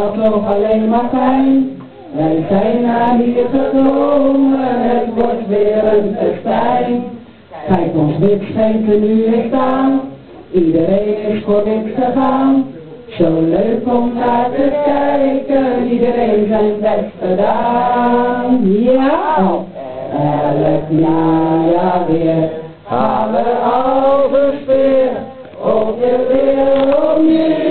Dat nog alleen maar fijn. wij zijn naar hier gekomen, het wordt weer een festijn. Kijk ons wit schenken nu eens aan, iedereen is voor niks gegaan. Zo leuk om naar te kijken, iedereen zijn best gedaan. Ja! Oh. Elk najaar weer, gaan we al verspeer, op de wereld niet.